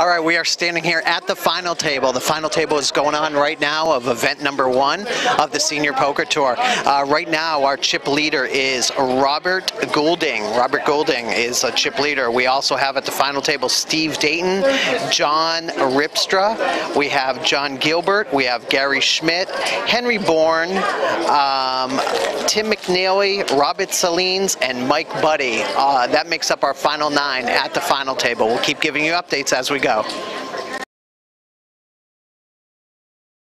All right, we are standing here at the final table. The final table is going on right now of event number one of the Senior Poker Tour. Uh, right now, our chip leader is Robert Goulding. Robert Goulding is a chip leader. We also have at the final table Steve Dayton, John Ripstra. We have John Gilbert. We have Gary Schmidt, Henry Bourne, um, Tim McNeely, Robert Salines, and Mike Buddy. Uh, that makes up our final nine at the final table. We'll keep giving you updates as we go.